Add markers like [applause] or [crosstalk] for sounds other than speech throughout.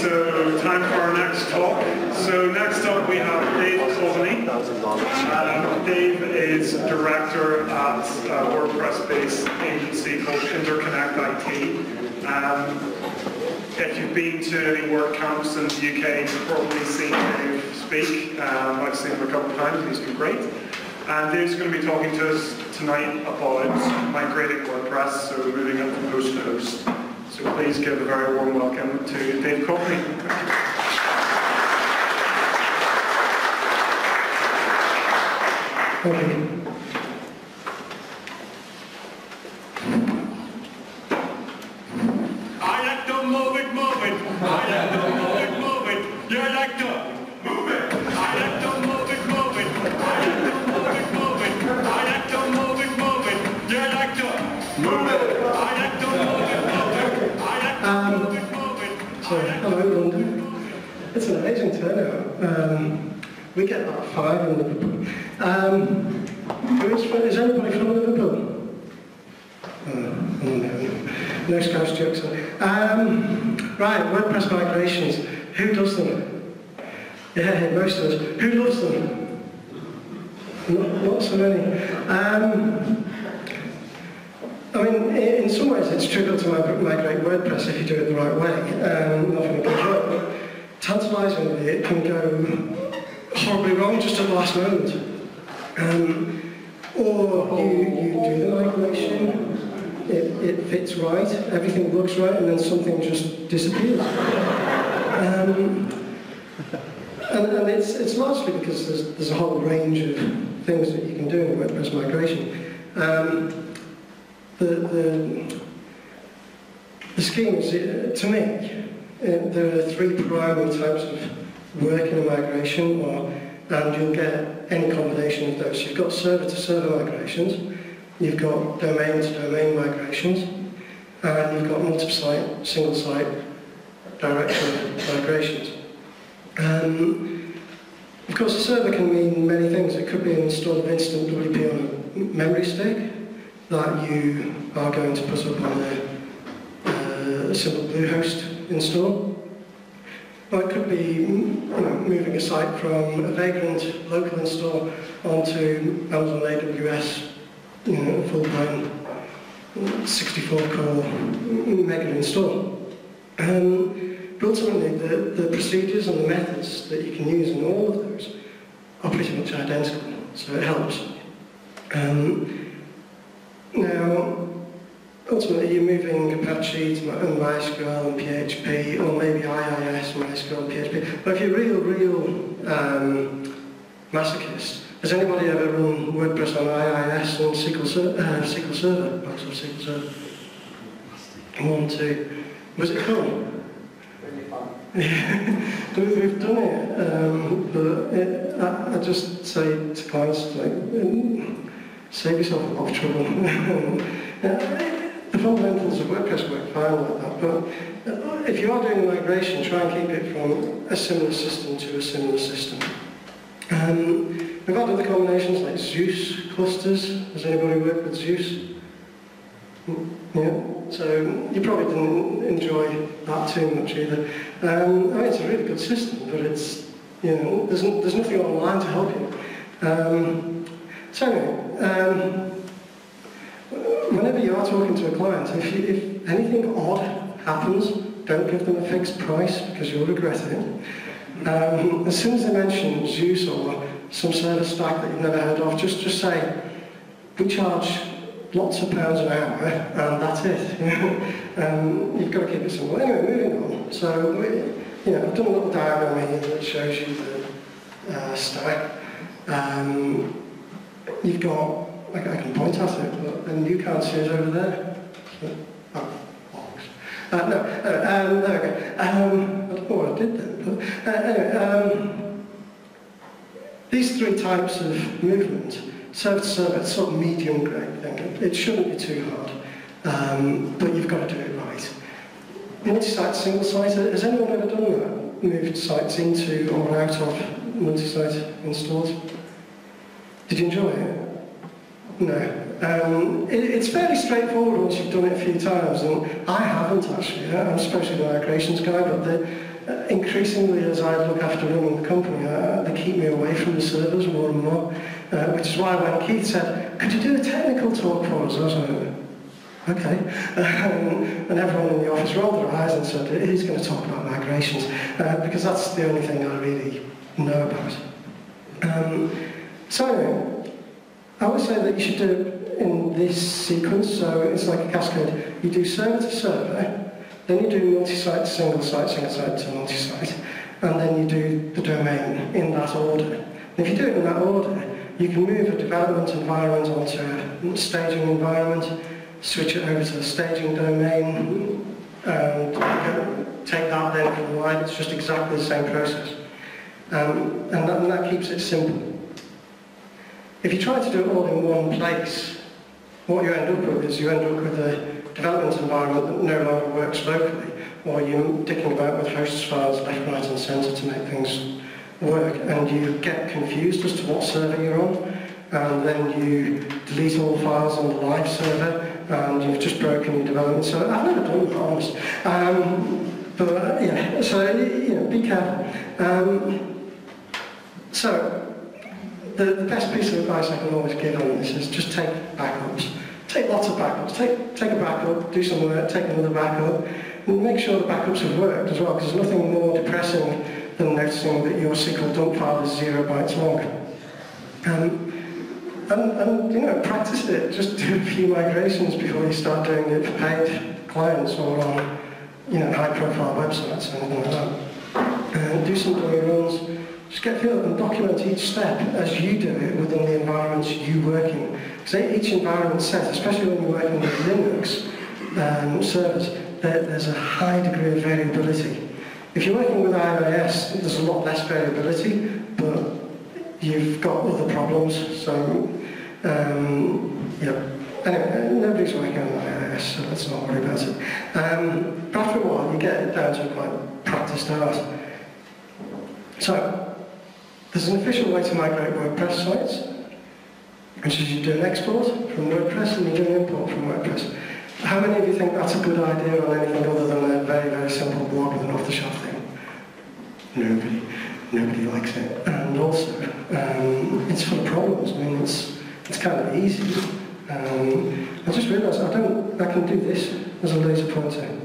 so time for our next talk. So next up we have Dave Coveney. Um, Dave is director at a WordPress-based agency called Interconnect IT. Um, if you've been to any WordCamps in the UK, you've probably seen Dave speak. Um, I've seen him a couple of times, he's been great. And Dave's going to be talking to us tonight about migrating WordPress, so moving it from host to host. So please give a very warm welcome to Dave Coveney. Okay. Oh, no, no jokes. Um, right, WordPress migrations. Who does them? Yeah, most of us. Who loves them? Not, not so many. Um, I mean, in some ways it's trivial to migrate WordPress if you do it the right way, um, nothing in control. But tantalisingly, it can go horribly wrong just at the last moment. Um, or you, you do the migration, it, it fits right, everything looks right, and then something just disappears. Um, and, and it's, it's largely because there's, there's a whole range of things that you can do in WordPress migration. Um, the, the, the scheme is, uh, to me, uh, there are three primary types of work in a migration, or, and you'll get any combination of those. You've got server-to-server migrations, you've got domain-to-domain migrations, and you've got multi-site, single-site directory migrations. Um, of course, a server can mean many things. It could be an install of instant WP on a memory stick that you are going to put up on a, uh, simple Bluehost install. Or it could be you know, moving a site from a Vagrant local install onto Amazon AWS, you know, full-blown 64-core mega install. Um, but ultimately, the, the procedures and the methods that you can use in all of those are pretty much identical, so it helps. Um, now, ultimately, you're moving Apache to MySQL and PHP, or maybe IIS, MySQL, and PHP. But if you're a real, real um, masochist, has anybody ever run WordPress on IIS and SQL, Ser- uh, SQL Server? Microsoft SQL Server? One, two. Was it cool? [laughs] We've we've done it, um, but it, I, I just say to clients, like, save yourself a lot of trouble. [laughs] The fundamentals of WordPress work fine like that, but if you are doing a migration, try and keep it from a similar system to a similar system. Um, we've had other combinations like Zeus clusters. Has anybody worked with Zeus? Yeah, so you probably didn't enjoy that too much either. Um, I mean, it's a really good system, but it's, you know, there's, n- there's nothing online to help you. Um, so anyway, um, whenever you are talking to a client, if, you, if anything odd happens, don't give them a fixed price because you'll regret it. Um, as soon as they mention Zeus or some server stack that you've never heard of, just, just say, we charge lots of pounds an hour, and that's it. [laughs] um, you've got to keep it simple. Anyway, moving on. So, we, you know, I've done a little diagram here that shows you the uh, stack. Um, you've got, I, I can point at it, but and you can't see it over there. Oh. Uh, no, uh, um, there we go. Um, I don't know what I did then. But, uh, anyway, um, these three types of movement, serve to serve it's sort of medium grade thing. It, shouldn't be too hard, um, but you've got to do it right. Multi-site, single-site, has anyone ever done that? Moved sites into or out of multi-site installs? Did you enjoy it? No. Um, it, it's fairly straightforward once you've done it a few times, and I haven't actually. I'm especially the migrations guy, but the, increasingly as I look after running the company, uh, they keep me away from the servers more and more, uh, which is why when Keith said, could you do a technical talk for us? I was like, okay. [laughs] Um, and everyone in the office rolled their eyes and said, he's going to talk about migrations, uh, because that's the only thing I really know about. Um, so anyway, I would say that you should do it in this sequence, so it's like a cascade. You do server to server, then you do multi-site single site, single site to multi-site, and then you do the domain in that order. And if you do it in that order, you can move a development environment onto a staging environment, switch it over to the staging domain, and take that then from line. It's just exactly the same process. Um, and, that, and that keeps it simple. If you try to do it all in one place, what you end up with is you end up with a development environment that no longer works locally, or you're dicking about with hosts files left, right and centre to make things work, and you get confused as to what server you're on, and then you delete all files on the live server, and you've just broken your development. So I've never done that, honest. Um, but yeah, so you know, be careful. Um, so the, the best piece of advice I can always give on this is just take backups. Take lots of backups. Take, take a backup, do some work, take another backup, and make sure the backups have worked as well, because there's nothing more depressing than noticing that your SQL dump file is zero bytes long. Um, and, and, you know, practice it. Just do a few migrations before you start doing it for paid clients or on, you know, high-profile websites or anything like that. And do some dummy runs. Just get feel and document each step as you do it within the environments you work in. Because each environment set, especially when you're working with Linux um, servers, there, there's a high degree of variability. If you're working with IIS, there's a lot less variability, but you've got other problems. So, um, yeah. Anyway, nobody's working on IIS, so let's not worry about it. Um, but after a while, you get it down to quite practiced art. So, there's an official way to migrate WordPress sites, which is you do an export from WordPress and you do an import from WordPress. How many of you think that's a good idea on anything other than a very, very simple blog with an off-the-shelf thing? Nobody. Nobody likes it. And also, um, it's full of problems. I mean, it's, it's kind of easy. Um, I just realised I don't, I can do this as a laser pointer.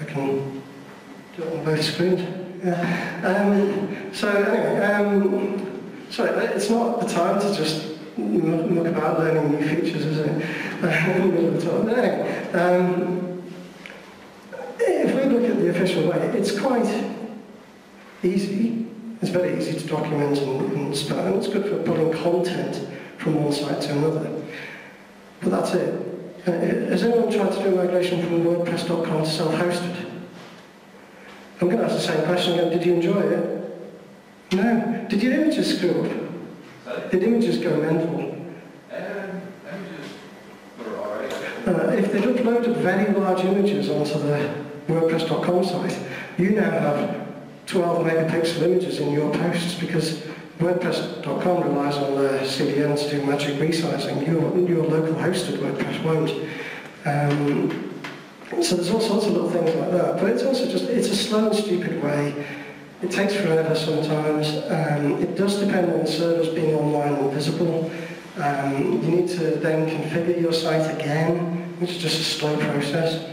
I can do it on both screens. Yeah. Um, so anyway, um, sorry, it's not the time to just look about learning new features, is it? [laughs] Anyway, um, if we look at the official way, it's quite easy. It's very easy to document and, and and it's good for pulling content from one site to another. But that's it. Uh, has anyone tried to do a migration from WordPress.com to self-hosted? I'm going to ask the same question again. Did you enjoy it? No. Did your images screw up? Sorry? Did images go mental? Um, images were alright. Uh, if they'd uploaded very large images onto the WordPress.com site, you now have 12 megapixel images in your posts because WordPress.com relies on the CDN to do magic resizing. Your, your local hosted WordPress won't. Um, so there's all sorts of little things like that. But it's also just, it's a slow and stupid way. It takes forever sometimes. Um, it does depend on the servers being online and visible. Um, you need to then configure your site again, which is just a slow process.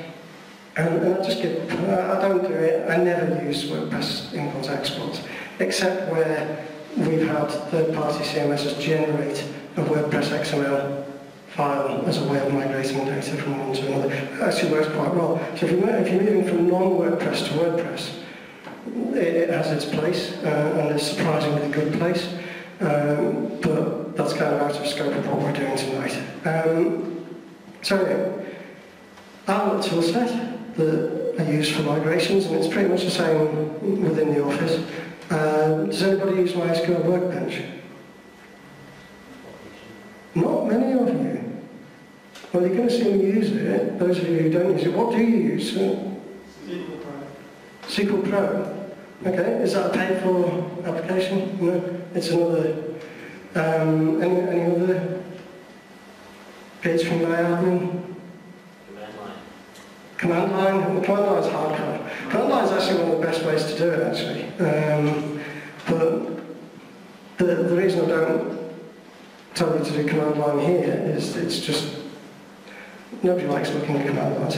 And, and I just get, I don't do it, I never use WordPress import exports, except where we've had third-party CMSs generate a WordPress XML file as a way of migrating data from one to another. It actually works quite well. So if you're, if you're moving from non-WordPress to WordPress, it, it has its place, uh, and it's a surprisingly good place. Um, but that's kind of out of scope of what we're doing tonight. Um, so anyway, our toolset that I use for migrations, and it's pretty much the same within the office. Uh, does anybody use MySQL Workbench? Not many of you. Well, you're going to see me use it. Those of you who don't use it, what do you use? SQL Pro. SQL Pro. Okay, is that a paid for application? No, it's another. Um, any, any other phpMyAdmin? Command line. Command line, the command line is hardcore. Command line is actually one of the best ways to do it, actually. Um, but the, the reason I don't tell you to do command line here is it's just nobody likes looking at command lines.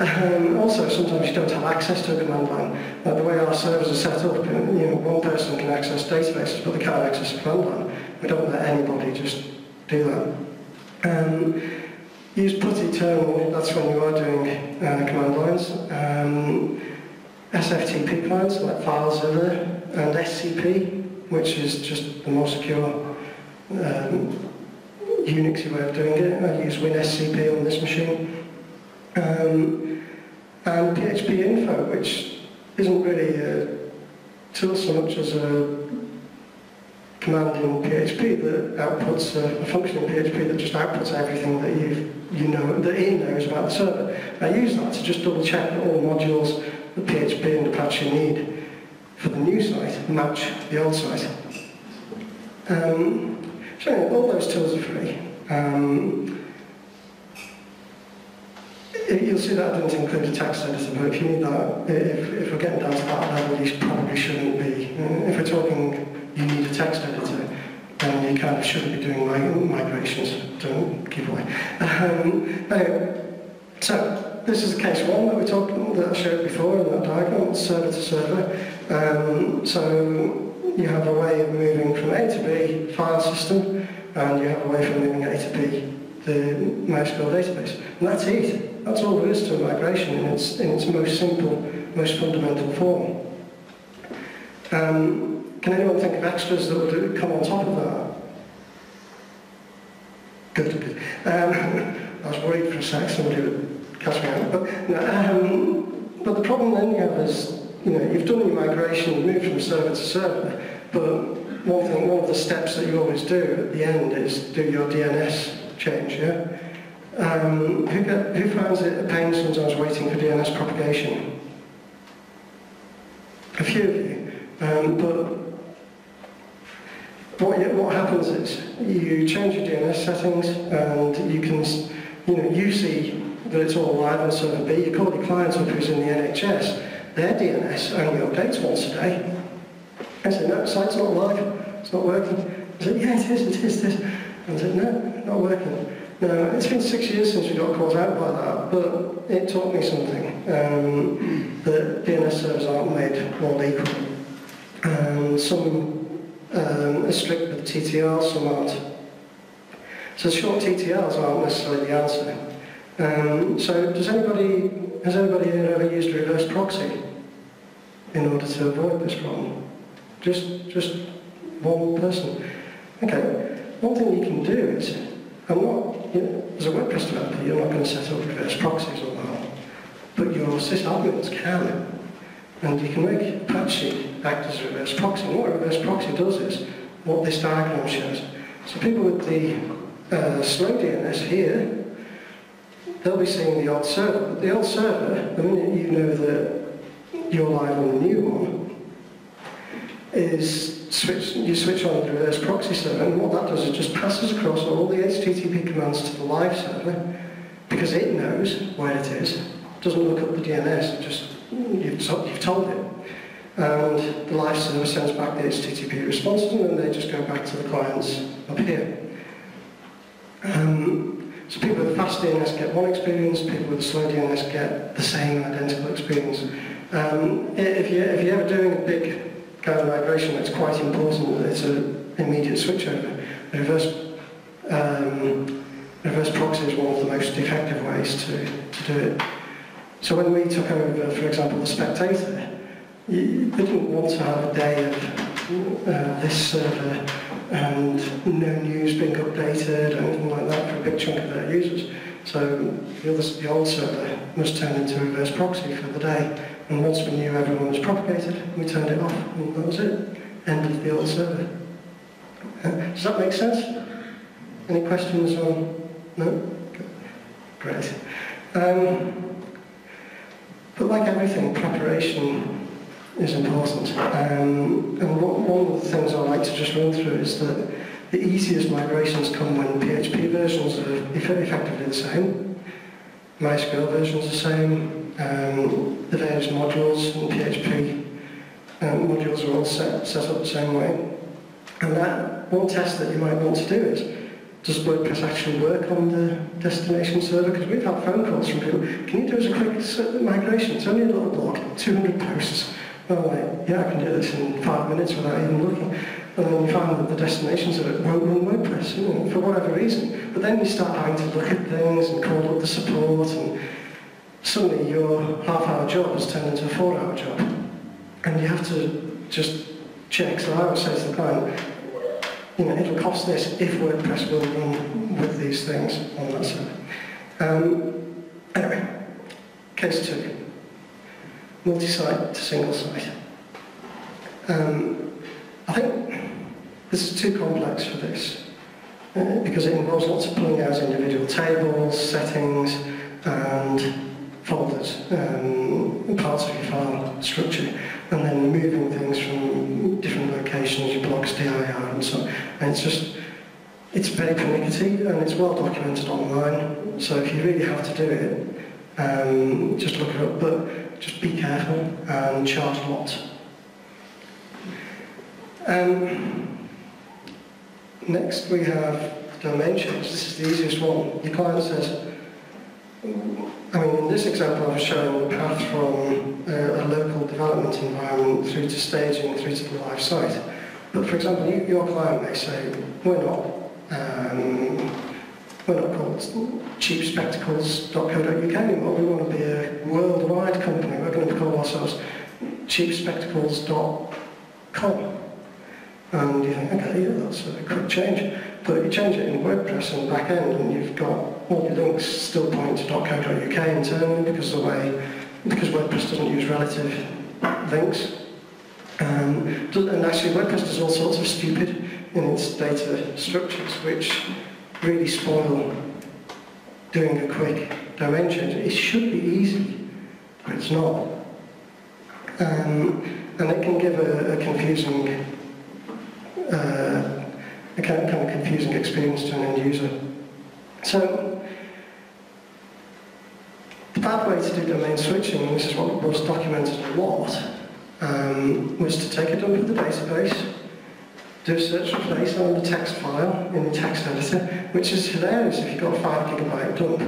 um, also, sometimes you don't have access to a command line. The way our servers are set up, you know, one person can access databases, but they can't access a command line. We don't let anybody just do that. Um, use PuTTY terminal, that's when you are doing uh, command lines. Um, SFTP clients like FileZilla and SCP, which is just the more secure um, Unixy way of doing it. I use WinSCP on this machine. Um, and PHP Info, which isn't really a tool so much as a command in PHP that outputs a, function in PHP that just outputs everything that you you know that Ian knows about the server. I use that to just double check that all the modules that PHP and Apache need for the new site match the old site. Um, anyway, all those tools are free. Um, you'll see that I didn't include a text editor, but if you need that, if, if we're getting down to that level, you probably shouldn't be. If we're talking you need a text editor, then you kind of shouldn't be doing mi- migrations. Don't give away. Um, anyway, so this is case one that we talked that I showed before in that diagram, server to server. Um, so you have a way of moving from A to B file system, and you have a way from moving A to B the MySQL database. And that's it. That's all there is to a migration in its, in its most simple, most fundamental form. Um, can anyone think of extras that would come on top of that? Good, good. Um, [laughs] I was worried for a sec somebody would catch me out. But, no, um, but the problem then you have is, you know, you've done your migration, you've moved from server to server, but one thing, one of the steps that you always do at the end is do your DNS change, yeah? Um, who, get, who finds it a pain sometimes waiting for DNS propagation? A few of you. Um, but what, what happens is you change your DNS settings and you can, you know, you see that it's all live on server B. You call your client up who's in the NHS. Their DNS only updates once a day. I said, no, site's not live. It's not working. I said, yeah, it is, it is, it is. And I said, no, not working. Now, it's been six years since we got caught out by that, but it taught me something. Um, that DNS servers aren't made all equal. Um, some um, are strict with TTL, some aren't. So short TTLs aren't necessarily the answer. Um, so does anybody, has anybody ever used reverse proxy in order to avoid this problem? Just, just one person. Okay, one thing you can do is, I'm not, you know, as a WordPress developer, you're not going to set up reverse proxies or that, but your sysadmins can. And you can make Apache act as a reverse proxy. And what a reverse proxy does is what this diagram shows. So people with the uh, slow DNS here, they'll be seeing the old server. But the old server, the minute you know that you're live on the new one, is switch, you switch on the reverse proxy server, and what that does is just passes across all the HTTP commands to the live server, because it knows where it is. doesn't look up the DNS, it just you've, you've told it. And the live server sends back the HTTP responses, and then they just go back to the clients up here. Um, so people with fast DNS get one experience, people with slow DNS get the same identical experience. Um, if, you, if you're ever doing a big kind of migration, it's quite important that it's an immediate switchover. Reverse, um, reverse proxy is one of the most effective ways to, to do it. So when we took over, for example, the Spectator, you didn't want to have a day of uh, this server and no news being updated or anything like that for a big chunk of their users. So the, other, the old server must turn into a reverse proxy for the day. And once we knew everyone was propagated, we turned it off and that was it. End of the old server. [laughs] Does that make sense? Any questions on? No? Great. Um, but like everything, preparation is important. Um, and what, one of the things I like to just run through is that the easiest migrations come when PHP versions are effectively the same. MySQL version's are the same. Um, the various modules in PHP um, modules are all set, set up the same way. And that one test that you might want to do is, does WordPress actually work on the destination server? Because we've had phone calls from people, can you do us a quick migration? It's only a little blog, 200 posts. And I'm like, yeah, I can do this in five minutes without even looking. And then you find that the destination server won't run WordPress, you know, for whatever reason. But then you start having to look at things and call up the support and suddenly your half-hour job has turned into a four-hour job. And you have to just check. So I always say to the client, you know, it'll cost this if WordPress will run with these things on that server. Um, anyway, case two, multi-site to single site. Um, I think this is too complex for this uh, because it involves lots of pulling out individual tables, settings, and folders, um, parts of your file structure, and then moving things from different locations, your blogs.dir, and so on. And it's just, it's very pernickety and it's well documented online. So if you really have to do it, um, just look it up, but just be careful and charge lots. Um, next we have change. This is the easiest one. Your client says, I mean, in this example, I've shown the path from uh, a local development environment through to staging, through to the live site. But for example, you, your client may say, we're not, um, we're not called cheapspectacles.co.uk anymore. We want to be a worldwide company. We're going to call ourselves cheapspectacles.com. And you think, okay, yeah, that's a quick change. But you change it in WordPress and back end, and you've got all your links still pointing to .co.uk internally because the way, because WordPress doesn't use relative links. Um, and actually, WordPress does all sorts of stupid in its data structures, which really spoil doing a quick domain change. It should be easy, but it's not. Um, and it can give a, a confusing uh, a kind of confusing experience to an end user. So, the bad way to do domain switching, and this is what was documented a lot, um, was to take a dump of the database, do a search replace on the text file in the text editor, which is hilarious if you've got a 5 gigabyte dump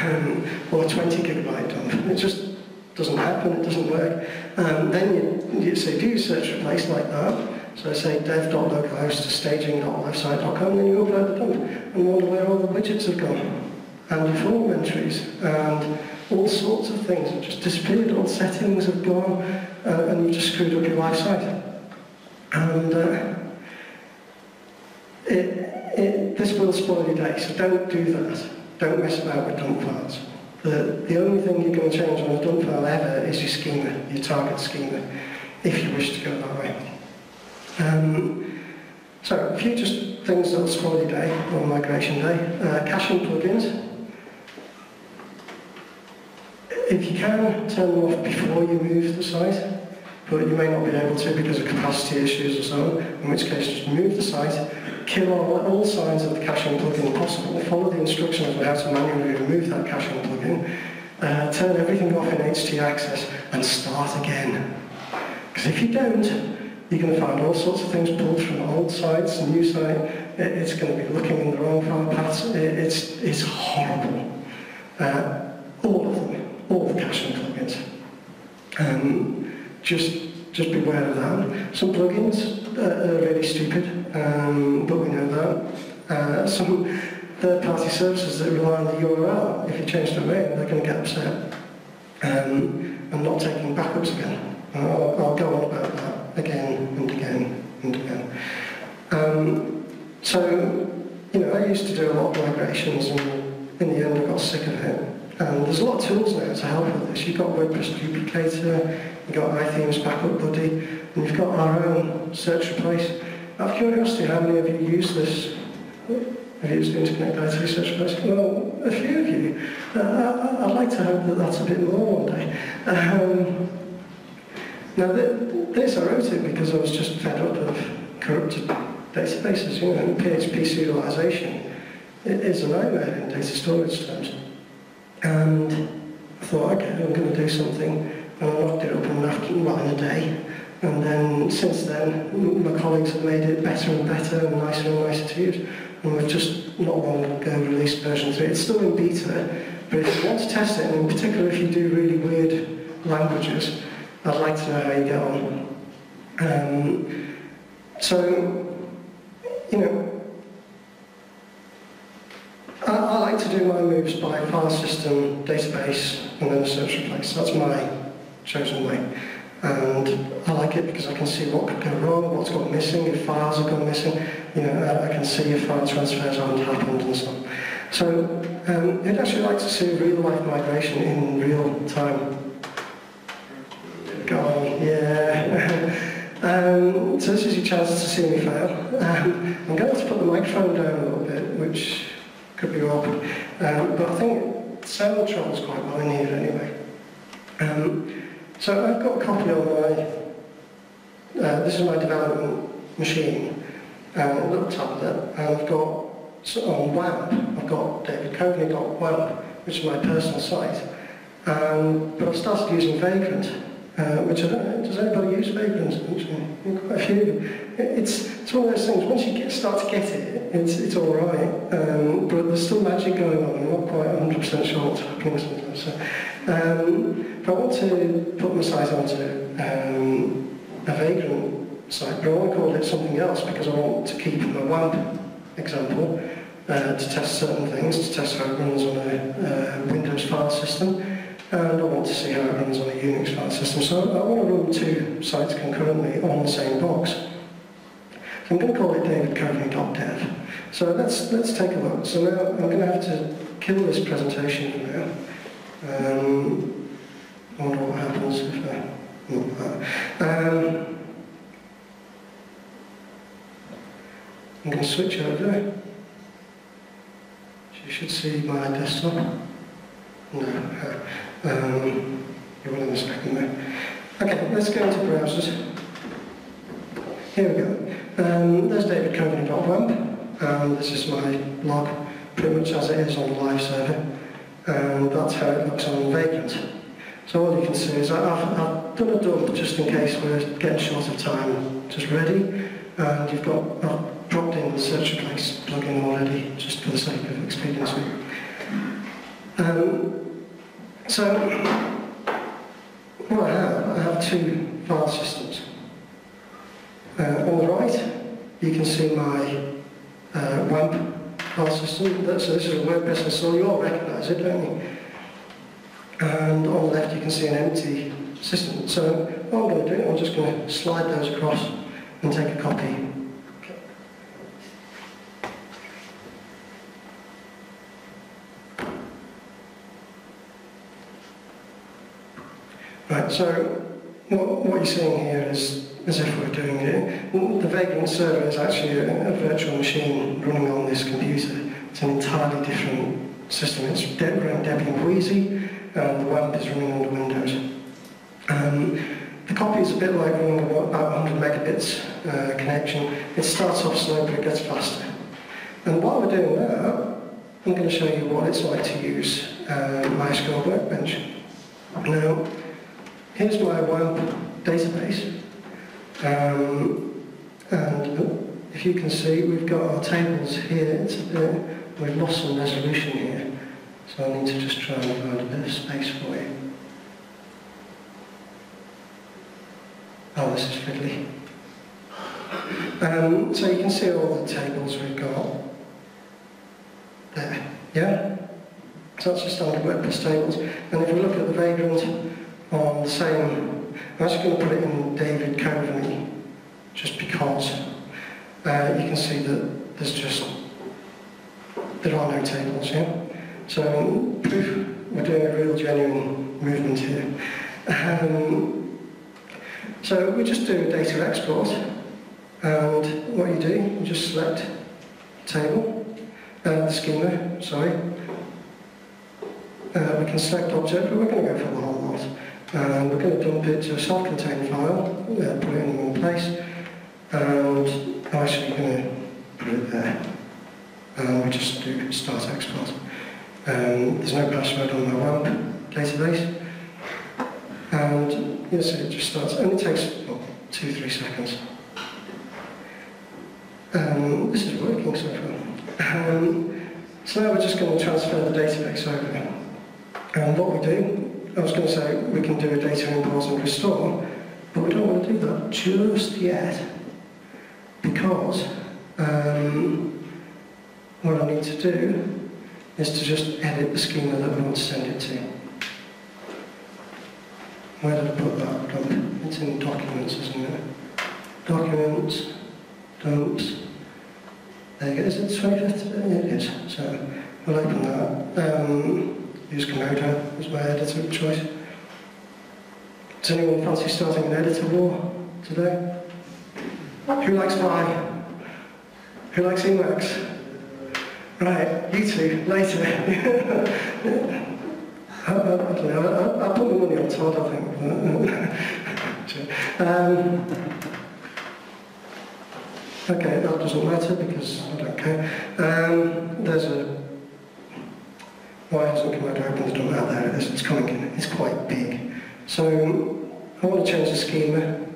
um, or a 20 gigabyte dump. It just doesn't happen, it doesn't work. Um, then you, you say do your search replace like that. So I say dev.localhost to staging.livesite.com, then you upload the dump and wonder where all the widgets have gone. And form entries and all sorts of things have just disappeared, all settings have gone, uh, and you've just screwed up your live site. And uh, it, it, this will spoil your day, so don't do that. Don't mess about with dump files. The, the only thing you're going to change on a dump file ever is your schema, your target schema, if you wish to go that way. Um, so, a few just things that will spoil your day on migration day. Uh, caching plugins. If you can, turn them off before you move the site, but you may not be able to because of capacity issues or so in which case just move the site, kill all, all signs of the caching plugin possible, follow the instructions on how to manually remove that caching plugin, uh, turn everything off in HT access and start again. Because if you don't, you're going to find all sorts of things pulled from old sites, new site. It, it's going to be looking in the wrong file paths. It, it's, it's horrible. Uh, all of them, all the caching plugins. Um, just, just beware of that. Some plugins uh, are really stupid, um, but we know that. Uh, some third-party services that rely on the URL, if you change the domain, they're going to get upset. Um, and not taking backups again. I'll, I'll go on about that again and again and again. Um, so, you know, I used to do a lot of migrations and in the end I got sick of it. And there's a lot of tools now to help with this. You've got WordPress Duplicator, you've got iThemes Backup Buddy, and you've got our own search replace. Out of curiosity, how many of you use this? Have you used Interconnect IT Search Replace? Well, a few of you. Uh, I'd like to hope that that's a bit more one day. Um, now, th- this I wrote it because I was just fed up of corrupted databases. You know, PHP serialization i- is a nightmare in data storage terms. And I thought, okay, I'm going to do something. And I knocked it up in, an afternoon, well, in a day. And then since then, my colleagues have made it better and better and nicer and nicer to use. And we've just not long ago released version 3. It's still in beta, but if you want to test it, and in particular if you do really weird languages, I'd like to know how you get on. Um, so, you know, I, I like to do my moves by file system, database, and then search replace. That's my chosen way. And I like it because I can see what could go wrong, what's gone missing, if files have gone missing. You know, I, I can see if file transfers aren't happened and so on. So um, I'd actually like to see real-life migration in real time. On, yeah. [laughs] um, so this is your chance to see me fail. Um, I'm going to have to put the microphone down a little bit, which could be awkward. Um, but I think sound travels quite well in here anyway. Um, so I've got a copy on my, uh, this is my development machine, um, a little tablet, and I've got, so on WAMP, I've got David Cogan got davidcoveney.wamp, which is my personal site. Um, but I've started using Vagrant, uh, which don't does anybody use Vagrant? Actually, quite a few. It's, it's one of those things, once you get, start to get it, it's, it's all right, um, but there's still magic going on, I'm not quite 100% sure what's happening sometimes. So, um, I want to put my site onto um, a Vagrant site, but I want to call it something else because I want to keep my WAMP example uh, to test certain things, to test how it runs on a uh, Windows file system, and I want to see how it runs on a Unix file system. So I want to run two sites concurrently on the same box. I'm going to call it davidcoveney.dev. So let's, let's take a look. So now I'm going to have to kill this presentation for now. Um, I wonder what happens if I... uh, Um, I'm going to switch over. You should see my desktop. No. Um, you will in a second there. Okay, let's go into browsers. Here we go. Um, there's davidcoveney.wamp. Um, this is my blog, pretty much as it is on the live server. And that's how it looks on Vagrant. So all you can see is I've, I've done a dump just in case we're getting short of time, just ready. And you've got, I've dropped in the search replace plugin already, just for the sake of expediency. Um, so, what I have, I have two file systems. Uh, on the right, you can see my uh, WAMP file system. That- So this is a WordPress install. You all recognise it, don't you? And on the left, you can see an empty system. So what I'm going to do, I'm just going to slide those across and take a copy. Right, so what, what you're seeing here is as if we're doing it. The Vagrant server is actually a, a virtual machine running on this computer. It's an entirely different system. It's de- Debian Wheezy, and the WAMP is running under Windows. Um, the copy is a bit like running about 100 megabits uh, connection. It starts off slow, but it gets faster. And while we're doing that, I'm going to show you what it's like to use uh, MySQL Workbench. Now, here's my WAMP database. Um, and if you can see, we've got our tables here. It's a bit, we've lost some resolution here. So I need to just try and find a bit of space for you. Oh, this is fiddly. Um, so you can see all the tables we've got there. Yeah? So that's just standard WordPress tables. And if we look at the Vagrant on same, I'm actually going to put it in David Coveney, just because uh, you can see that there's just, there are no tables, yeah? So we're doing a real genuine movement here. Um, so we just do a data export, and what you do, you just select table, uh, the schema, sorry. Uh, we can select object, but we're going to go for the whole lot. And we're going to dump it to a self-contained file, uh, put it in one place, and I'm actually going to put it there. And we just do start export. Um, there's no password on my WAMP database. And yes, it just starts, and it takes well, two, three seconds. Um, this is working so far. Um, so now we're just going to transfer the database over. And what we do, I was going to say we can do a data import and restore, but we don't want to do that just yet because um, what I need to do is to just edit the schema that we want to send it to. Where did I put that dump? It's in documents, isn't it? Documents, dumps. There you go. Is it 25th today? It is. So we'll open that. Um, use Komodo as my editor of choice. Does anyone fancy starting an editor war today? Who likes Vi? Who likes Emacs? Right, you two, later. [laughs] I, don't I, I put my money on Todd, I think. [laughs] um, okay, that doesn't matter because I don't care. Um, there's a... Why hasn't Komodo opened the door out there? It is, it's coming in, it's quite big. So I want to change the schema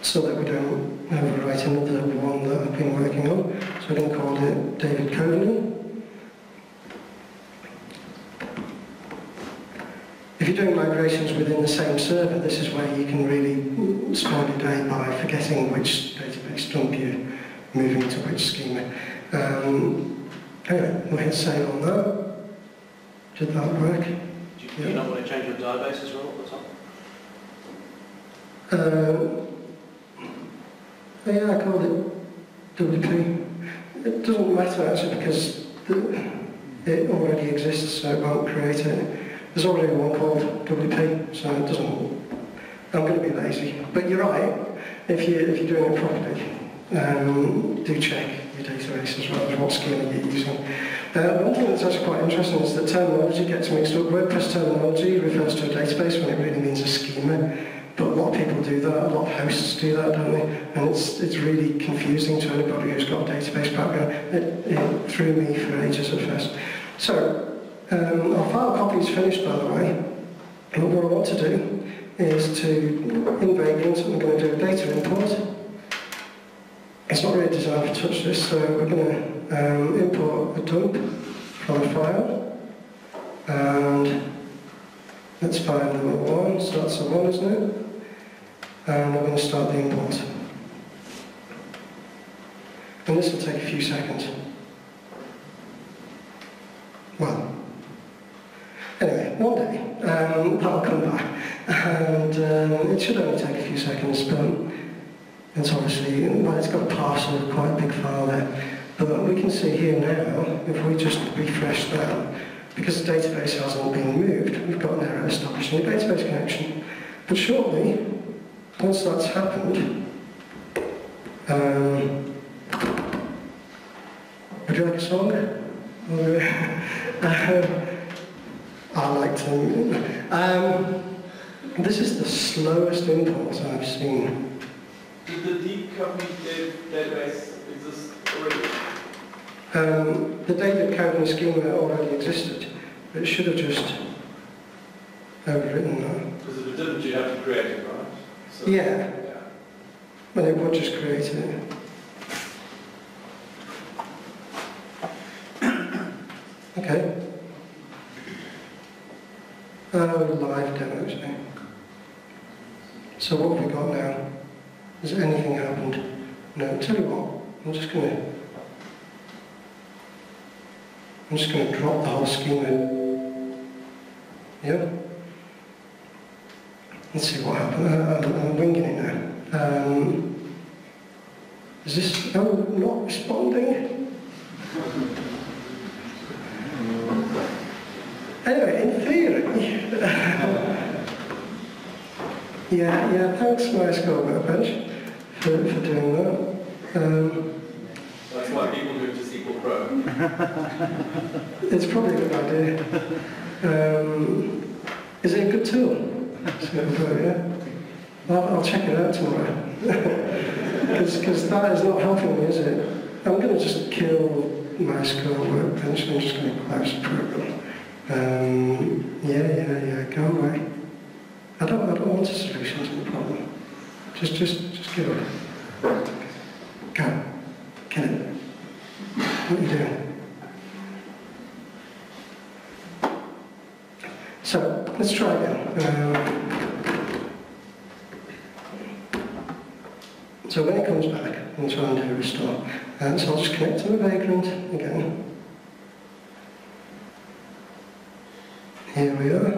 so that we don't overwrite another one that I've been working on. So I'm going to call it David Coveney. If you're doing migrations within the same server, this is where you can really spoil your day by forgetting which database dump you're moving to which schema. Um, anyway, we'll hit save on that. Did that work? Do you, do you not want to change your database as well at the top? Um, yeah, I called it WP. It doesn't matter actually because the, it already exists, so it won't create it. There's already one called WP, so it doesn't. I'm going to be lazy, but you're right. If you if you're doing it properly, um, do check your database as well as what schema you're using. Uh, one thing that's actually quite interesting is that terminology gets mixed up. WordPress terminology refers to a database when it really means a schema. But a lot of people do that, a lot of hosts do that, don't they? And it's, it's really confusing to anybody who's got a database background. It, it threw me for ages at first. So, um, our file copy is finished, by the way. And what I want to do is to, in Vagrant, I'm going to do a data import. It's not really designed to touch this, so we're going to um, import a dump from a file. And let's find number one, starts at one, isn't it? and we're going to start the import. And this will take a few seconds. Well, anyway, one day um, that'll come back, [laughs] and um, it should only take a few seconds, but it's obviously, well, it's got a parcel, quite a big file there. But we can see here now, if we just refresh that, because the database hasn't been moved, we've got an error establishing the database connection. But shortly, once that's happened, um, would you like a song? [laughs] I like to. Um, this is the slowest import I've seen. Did the deep company database exist already? Um, the David schema already existed, but it should have just overwritten that. Because if it didn't, you'd have to create it, right? So, Yeah, yeah. but it would just create it. [coughs] Okay. Uh, live demos now. So what have we got now? Has anything happened? No, tell you what, I'm just gonna I'm just gonna drop the whole schema. Yeah? Let's see what happens. Uh, I'm, I'm winging it now. Um, is this oh not responding? Anyway, in theory, [laughs] yeah, yeah. Thanks, MySQL Workbench, for, for doing that. Um, That's why people move to SQL Pro. [laughs] it's probably a good idea. Um, is it a good tool? SQL Pro, yeah. I'll, I'll check it out tomorrow. [laughs] Because that is not helping me, is it? I'm going to just kill MySQL workbench. I'm just going to close the program. Um, yeah, yeah, yeah, go away. I don't, I don't want a solution to the problem. Just, just, just give it. Go. Get it. What are you doing? So, let's try again. Um, so when it comes back, I'm trying to restore. And so I'll just connect to the vagrant again. Here we are.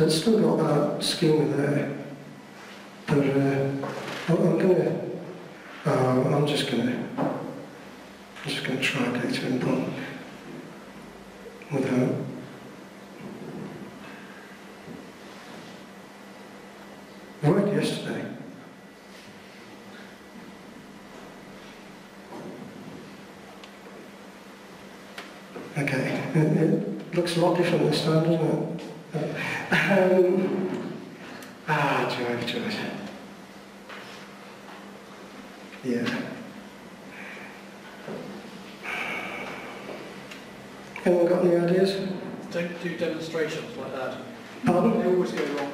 So it's still got that schema there. But uh, I'm gonna, uh, I'm just gonna, I'm just gonna try and get data input without. Worked yesterday. Okay, it, it looks a lot different this time, doesn't it? Um, ah, George, George. Yeah. Anyone got any ideas? Don't do demonstrations like that. Pardon? They always go wrong.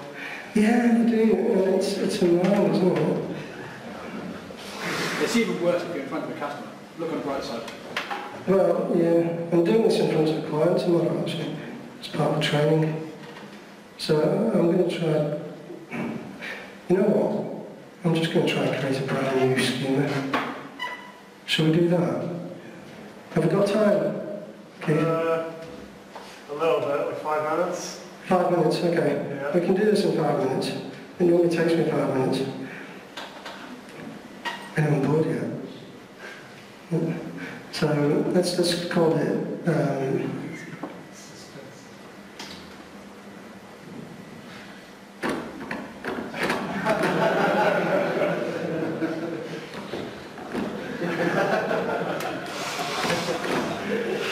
Yeah, they do. and It's, it's annoying, isn't it? It's even worse if you're in front of a customer. Look on the bright side. Well, yeah, I'm doing this in front of a client tomorrow, actually. It's part of the training. So I'm going to try... You know what? I'm just going to try and create a brand new schema. Shall we do that? Have we got time? Okay. Uh, a little bit, like five minutes. Five minutes, okay. Yeah. We can do this in five minutes. It normally takes me five minutes. Anyone bored yet? So let's let's call it. Um,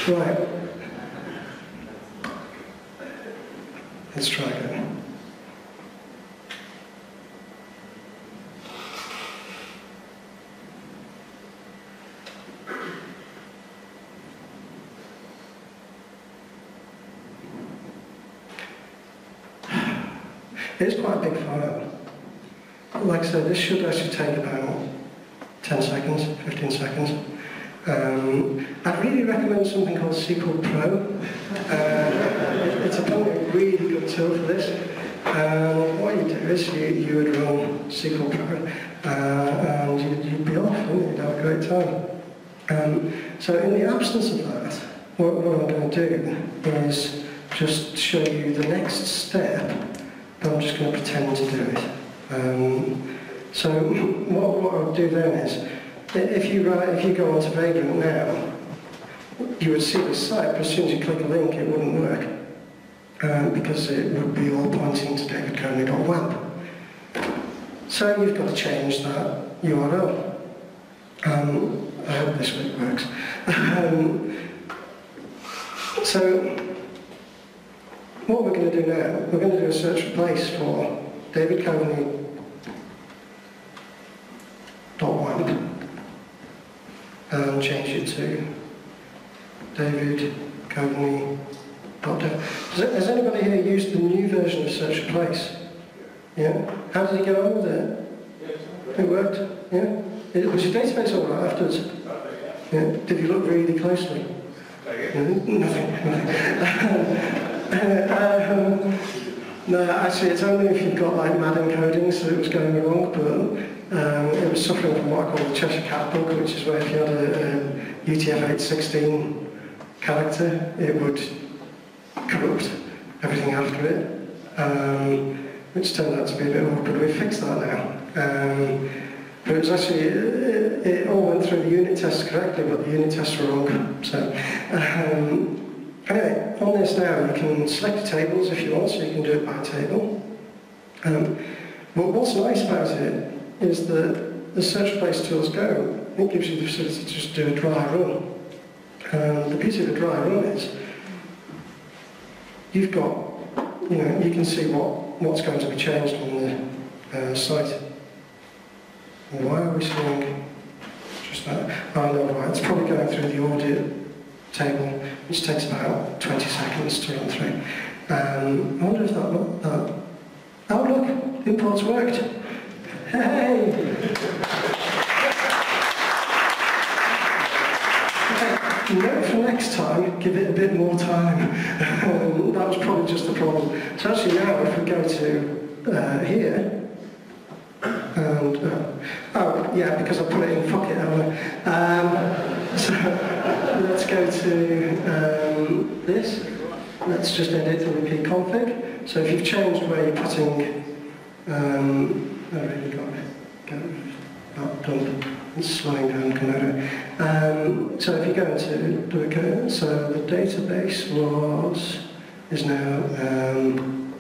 right. Let's try again. It's quite a big file. Like I said, this should actually take about 10 seconds, 15 seconds. Um, I'd really recommend something called Pro. Uh, it's a really good tool for this. Um, what you do is you, you would run Sequel Pro uh, and you'd, you'd be off and you'd have a great time. Um, so in the absence of that, what, what I'm going to do is just show you the next step, but I'm just going to pretend to do it. Um, so [laughs] what, what I'll do then is, if you, write, if you go onto Vagrant now, you would see the site, but as soon as you click a link, it wouldn't work. Um, because it would be all pointing to davidcoveney.web. So you've got to change that URL. Um, I hope this week works. um, so what we're going to do now, we're going to do a search replace for David and change it to David Coveney dev. Has, anybody here used the new version of search replace? Yeah? How did you get on with it? It worked? Yeah? It, was your database all right afterwards? Yeah. Did you look really closely? Nothing. nothing. [laughs] um, no, actually, it's only if you've got like mad encoding, so it was going wrong, but um, it was suffering from what I call the Cheshire Cat bug, which is where if you had a, a UTF-816 character, it would corrupt everything after it, um, which turned out to be a bit awkward. We fixed that now. Um, but it was actually, it, it all went through the unit tests correctly, but the unit tests were wrong. So, um, anyway, on this now, you can select tables if you want, so you can do it by table. Um, but what's nice about it is that the search replace tools go, it gives you the facility to just do a dry run. The beauty of a dry run is you've got, you know, you can see what, what's going to be changed on the uh, site. Why are we seeing just that? Oh no, right, it's probably going through the audit table, which takes about 20 seconds to run through. Um, I wonder if that, that oh look, imports worked. Hey! Note for next time, give it a bit more time. [laughs] Um, that was probably just the problem. So actually now, if we go to uh, here, and uh, oh yeah, because I put it in fuck it, I? Um, [laughs] so let's go to um, this. Let's just edit the repeat config. So if you've changed where you're putting, um, oh, really got it. Go, not done. It's slowing down Komodo. Um, so if you go into it, so the database was is now um,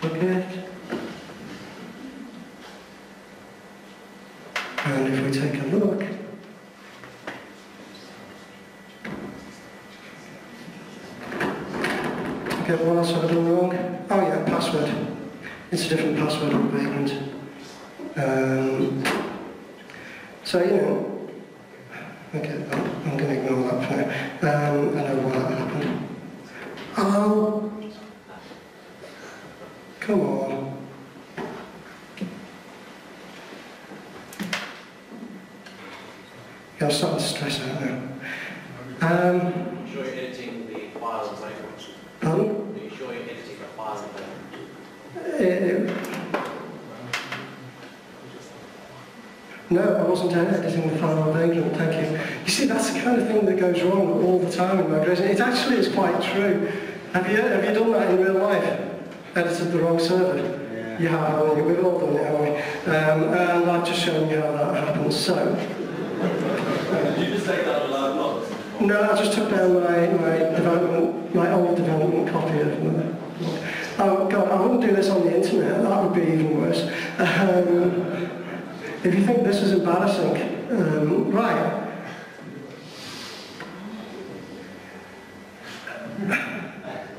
forget. And if we take a look, okay, what else have I done wrong? Oh yeah, password. It's a different password on Vagrant. Um, so, you know, okay, I'm, going to ignore that for now. Um, I know why that happened. Oh, come on. I'm starting to stress out now. Um, Are you sure you're editing the file and language? pardon? Are you sure you're editing the file and language? Uh, no, I wasn't editing the final on Vagrant, thank you. You see, that's the kind of thing that goes wrong all the time in my migration. It actually is quite true. Have you, have you done that in real life? Edited the wrong server? You have, haven't you? We've all done it, haven't we? Um, and I've just shown you how that happens. So, Did you just take that out of no, I just took down my, my development, my old development copy of the Oh God, I wouldn't do this on the internet. That would be even worse. Um, if you think this is embarrassing, um, right.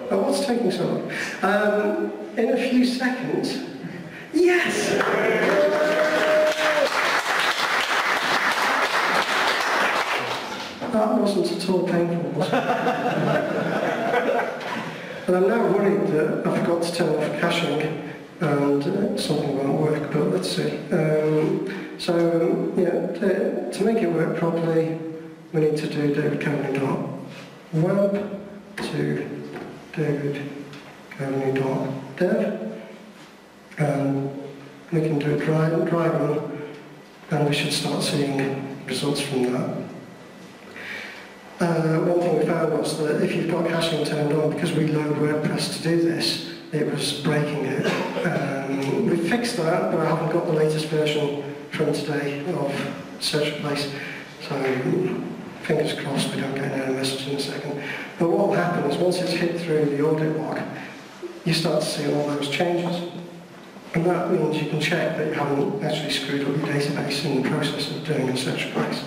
Oh, what's taking so long? Um, in a few seconds. Yes! That wasn't at all painful? [laughs] And I'm now worried that I forgot to turn off caching and something won't work, but let's see. Um, so, yeah, to, to make it work properly, we need to do David Coveney dot web to David Coveney dot dev. And we can do a dry, dry run, and we should start seeing results from that. Uh, one thing we found was that if you've got caching turned on, because we load WordPress to do this, it was breaking it. Um, we fixed that, but I haven't got the latest version from today of Search Replace. So fingers crossed we don't get an error message in a second. But what will happen is once it's hit through the audit log, you start to see all those changes. And that means you can check that you haven't actually screwed up your database in the process of doing a search replace.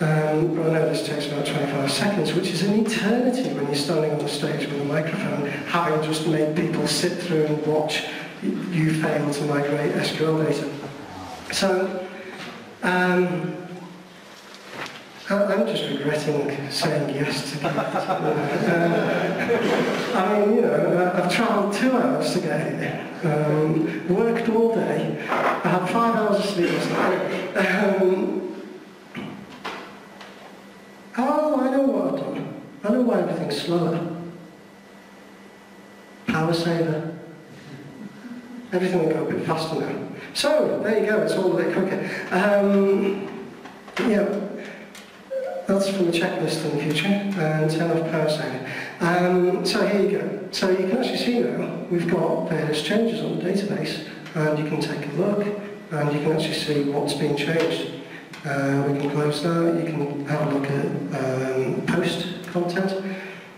Um, I know this takes about 25 seconds, which is an eternity when you're standing on the stage with a microphone, having just made people sit through and watch you fail to migrate SQL data. So, um, I'm just regretting saying yes to that. [laughs] Uh, I mean, you know, I've travelled two hours to get here, um, worked all day, I had five hours of sleep last night. Oh, I know what. I know why everything's slower. Power saver. Everything will go a bit faster now. So, there you go, it's all a bit quicker. Um, yeah, that's from the checklist in the future, and turn off power saving. Um, so here you go. So you can actually see now, we've got various changes on the database, and you can take a look, and you can actually see what's been changed. Uh, we can close that. You can have a look at um, post content.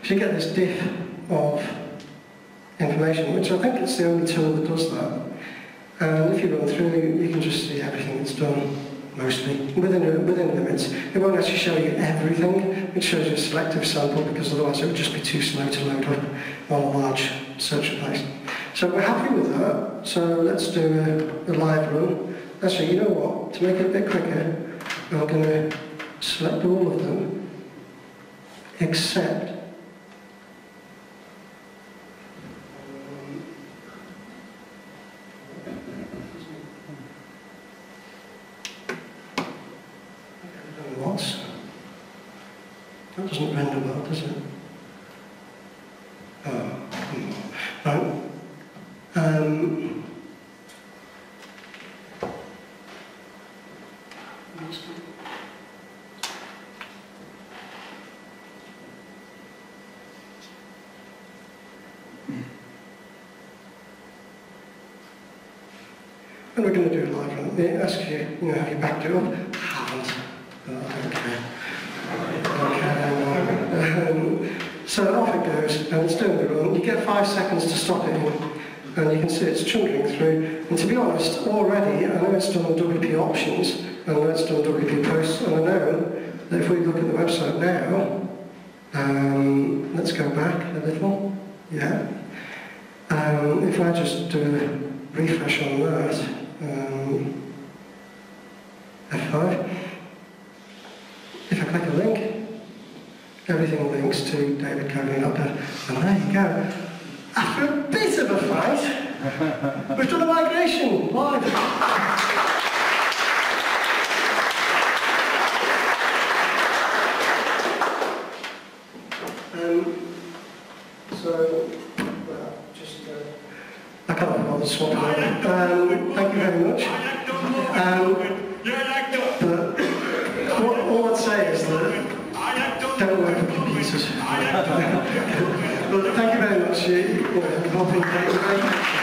So you get this diff of information, which I think is the only tool that does that. And if you run through, you can just see everything that's done, mostly, within, within limits. It won't actually show you everything. It shows you a selective sample, because otherwise it would just be too slow to load up on a large search replace. So we're happy with that. So let's do a, a live run. Actually, you know what? To make it a bit quicker, I'm going to select all of them. except? That doesn't render well, does it? Oh, hmm. right. Um, And we're going to do a Ask you, you know, you backed it up? Haven't. Oh, okay. Okay. Um, so off it goes, and it's doing the run. You get five seconds to stop it and you can see it's chundering through. And to be honest, already, I know it's done WP options, and I know it's done WP posts, and I know that if we look at the website now, um, let's go back a little. Yeah. Um, if I just do a refresh on that, um, F5. If I click a link, everything links to David Koganapa, and there you go. After a bit of a fight, [laughs] we've done a migration live. Um, so, well, just, uh, I can't be bothered swapping it. Um, thank you very much. I like the movement, Um, Thank you very much. David.